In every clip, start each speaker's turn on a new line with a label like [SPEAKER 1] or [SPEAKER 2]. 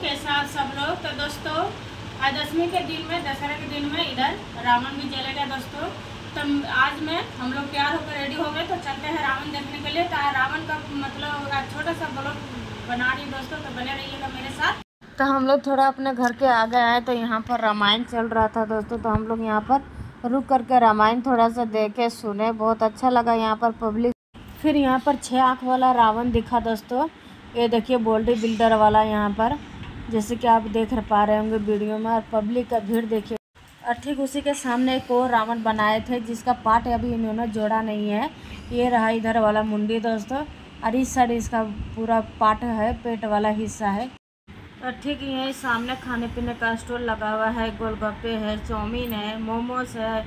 [SPEAKER 1] कैसा आप सब लोग? तो दोस्तों, आज दसवीं के दिन में, दशहरा के दिन में इधर रावण भी जलेगा दोस्तों। तो आज में, हम लोग तैयार होकर रेडी हो गए तो चलते हैं रावण देखने के लिए। तो रावण का मतलब छोटा सा ब्लॉग बना रही दोस्तों तो बने रहिएगा मेरे साथ। तो हम लोग थोड़ा अपने घर के आगे आए तो यहाँ पर रामायण चल रहा था दोस्तों। तो हम लोग यहाँ पर रुक करके रामायण थोड़ा सा देखे, सुने। बहुत अच्छा लगा यहाँ पर पब्लिक फिर यहाँ पर छः आँख वाला रावण दिखा दोस्तों। ये देखिए बॉडी बिल्डर वाला यहाँ पर। जैसे कि आप देख पा रहे होंगे वीडियो में, और पब्लिक का भीड़ देखिए। और ठीक उसी के सामने एक और रावण बनाए थे, जिसका पार्ट अभी इन्होंने जोड़ा नहीं है। ये रहा इधर वाला मुंडी दोस्तों, और इस साइड इसका पूरा पार्ट है, पेट वाला हिस्सा है। और ठीक यहीं सामने खाने पीने का स्टॉल लगा हुआ है, गोलगप्पे है, चाउमीन है, मोमोज है,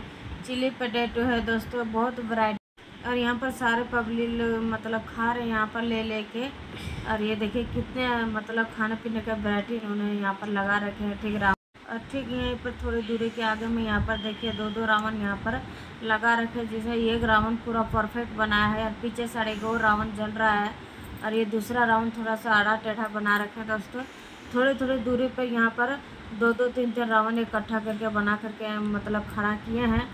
[SPEAKER 1] चिली पटेटो है दोस्तों, बहुत वैरायटी और यहाँ पर सारे पब्लिक मतलब खा रहे हैं यहाँ पर ले लेके। और ये देखिए कितने मतलब खाने पीने का वैरायटी इन्होंने यहाँ पर लगा रखे हैं, ठीक रावण और ठीक यहीं पर थोड़ी दूरी के आगे में यहाँ पर देखिए दो दो रावण यहाँ पर लगा रखे हैं, जिसमें एक रावण पूरा परफेक्ट बनाया है और पीछे साढ़े और रावण जल रहा है और ये दूसरा रावण थोड़ा सा आड़ा टेढ़ा बना रखे हैं दोस्तों। थोड़ी थोड़ी दूरी पर यहाँ पर दो दो तीन तीन रावण इकट्ठा करके बना करके मतलब खड़ा किए हैं।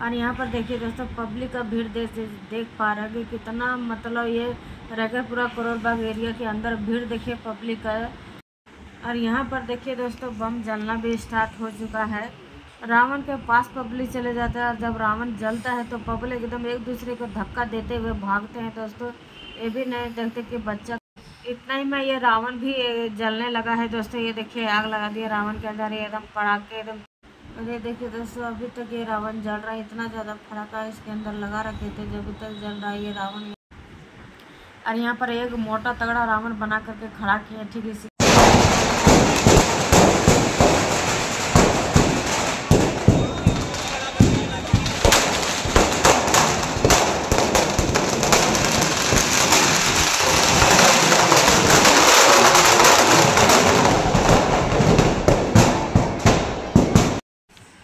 [SPEAKER 1] और यहाँ पर देखिए दोस्तों, पब्लिक का भीड़ देख देख पा रहे हैं कि कितना मतलब ये रह पूरा करोल एरिया के अंदर भीड़ देखिए पब्लिक का और यहाँ पर देखिए दोस्तों, बम जलना भी स्टार्ट हो चुका है। रावण के पास पब्लिक चले जाते हैं। और जब रावण जलता है तो पब्लिक एकदम एक दूसरे को धक्का देते हुए भागते हैं दोस्तों। ये भी नहीं देखते कि बच्चा इतना ही में ये रावण भी जलने लगा है दोस्तों। ये देखिए आग लगा दिया रावण के अंदर। ये एकदम पड़ाके एकदम अरे देखिए दोस्तों, अभी तक ये रावण जल रहा है। इतना ज़्यादा फड़का इसके अंदर लगा रखे थे। जब तक जल रहा है ये रावण और यहाँ पर एक मोटा तगड़ा रावण बना करके खड़ा किया ठीक इसी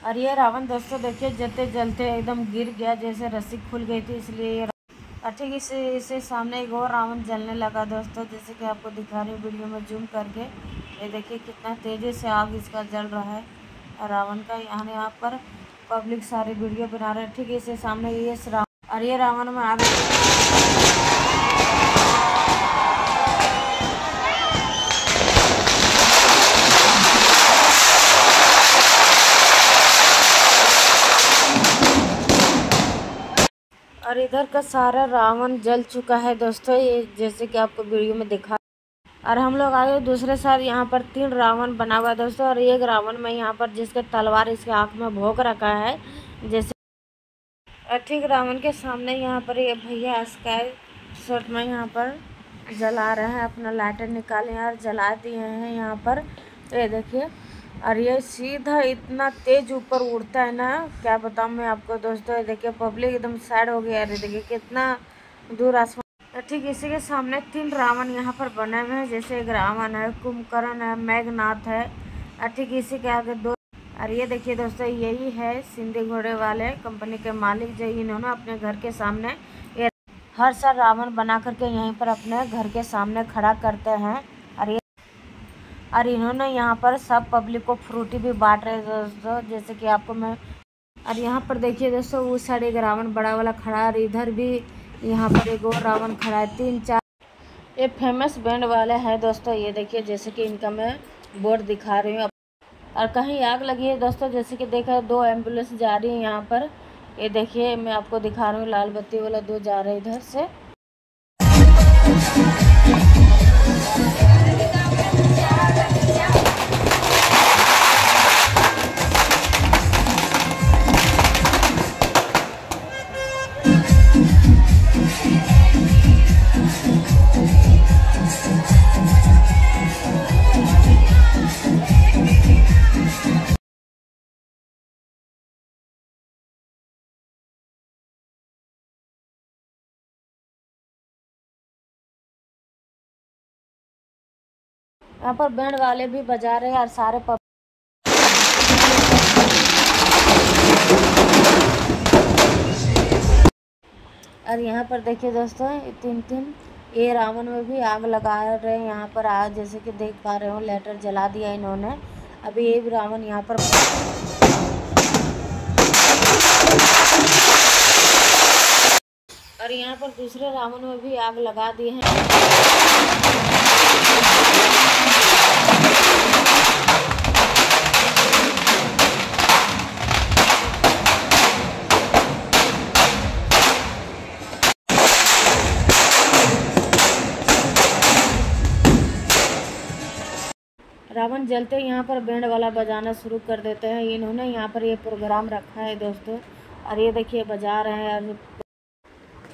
[SPEAKER 1] और ये रावण दोस्तों देखिए जलते जलते एकदम गिर गया, जैसे रस्सी खुल गई थी, इसलिए और ठीक इसे इसे सामने एक और रावण जलने लगा दोस्तों, जैसे कि आपको दिखा रही हूँ, वीडियो में जूम करके। ये देखिए कितना तेज़ी से आग इसका जल रहा है। और रावण का यहाँ यहाँ पर पब्लिक सारी वीडियो बना रहे हैं। ठीक इसे सामने ये रावण और ये रावण में आग और इधर का सारा रावण जल चुका है दोस्तों, ये जैसे कि आपको वीडियो में दिखा और हम लोग आगे दूसरे साइड यहाँ पर तीन रावण बना हुआ है दोस्तों, और एक रावण में यहाँ पर जिसके तलवार इसके आँख में भोग रखा है, जैसे और ठीक रावण के सामने यहाँ पर ये भैया स्काई शर्ट में यहाँ पर जला रहे हैं, अपना लाइटर निकाले और जला दिए हैं यहाँ पर। ये देखिए और ये सीधा इतना तेज ऊपर उड़ता है ना, क्या बताऊँ मैं आपको दोस्तों देखिए पब्लिक एकदम सैड हो गया अरे देखिए कितना दूर आसमान ठीक इसी के सामने तीन रावण यहाँ पर बने हुए हैं, जैसे एक रावण है, कुंभकर्ण है, मेघनाथ है। और ठीक इसी के आगे दो और ये देखिए दोस्तों, यही है सिंधी घोड़े वाले कंपनी के मालिक जो इन्होंने अपने घर के सामने ये हर साल रावण बना करके यहीं पर अपने घर के सामने खड़ा करते हैं। और इन्होंने यहाँ पर सब पब्लिक को फ्रूटी भी बांट रहे दोस्तों जैसे कि आपको मैं और यहाँ पर देखिए दोस्तों उस साइड एक रावण बड़ा वाला खड़ा है और इधर भी यहाँ पर एक और रावण खड़ा है। तीन, चार। ये फ़ेमस बैंड वाले हैं दोस्तों, ये देखिए, जैसे कि इनका मैं बोर्ड दिखा रही हूँ। और कहीं आग लगी है दोस्तों, जैसे कि देखा दो एंबुलेंस जा रही है यहाँ पर। ये देखिए, मैं आपको दिखा रही हूँ, लाल बत्ती वाला दो जा रहे इधर से। यहाँ पर बैंड वाले भी बजा रहे हैं और सारे पब और यहाँ पर देखिए दोस्तों तीन तीन,
[SPEAKER 2] ये रावण में भी आग लगा रहे हैं यहाँ पर। आग जैसे कि देख पा रहे हो, लेटर जला दिया इन्होंने। अभी ये भी रावण यहाँ पर और यहाँ पर दूसरे रावण में भी आग लगा दी है। रावण जलते यहाँ पर बैंड वाला बजाना शुरू कर देते हैं। इन्होंने यहाँ पर ये प्रोग्राम रखा है दोस्तों। और ये देखिए बजा रहे हैं। और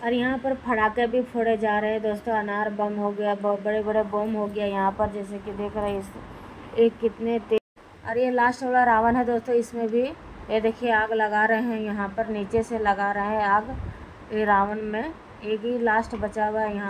[SPEAKER 2] और यहाँ पर फटाके भी फोड़े जा रहे हैं। दोस्तों, अनार बम हो गया बड़े बड़े बम हो गया यहाँ पर, जैसे कि देख रहे हैं एक कितने तेज। और ये लास्ट वाला रावण है दोस्तों, इसमें भी, ये देखिए आग लगा रहे हैं यहाँ पर, नीचे से लगा रहे हैं आग, ये रावण में, एक ही लास्ट बचा हुआ है यहाँ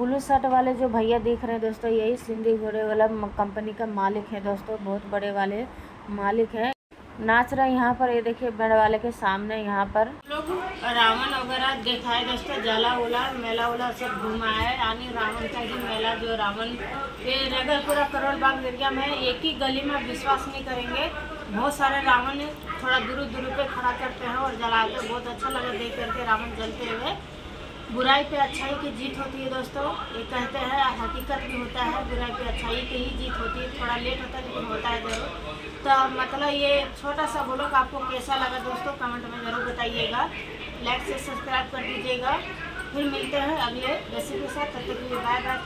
[SPEAKER 2] ब्लू शर्ट वाले जो भैया दिख रहे हैं दोस्तों, यही सिंधी घोड़े वाला कंपनी का मालिक है दोस्तों, बहुत बड़े वाले मालिक है। नाच रहे यहाँ पर, ये देखिए बड़े वाले के सामने यहाँ पर।
[SPEAKER 1] लोग रावण वगैरह देखा है दोस्तों, जला उला, मेला उला सब घुमा है यानी रावण का ही मेला जो रावण ये नगरपुरा करोल बाग एरिया में एक ही गली में विश्वास नहीं करेंगे। बहुत सारे रावण थोड़ा दूर दूर पे खड़ा करते हैं और जलाते बहुत अच्छा लगा देख करके रावण जलते हुए। बुराई पे अच्छाई की जीत होती है दोस्तों। ये कहते हैं, हकीकत भी होता है, बुराई पे अच्छाई की ही जीत होती है। थोड़ा लेट होता है, लेकिन होता है ज़रूर। तो मतलब ये छोटा सा ब्लॉग आपको कैसा लगा दोस्तों कमेंट में ज़रूर बताइएगा। लाइक से सब्सक्राइब कर दीजिएगा। फिर मिलते हैं अगले रेसिपी के साथ। तब तक के लिए बाय बाय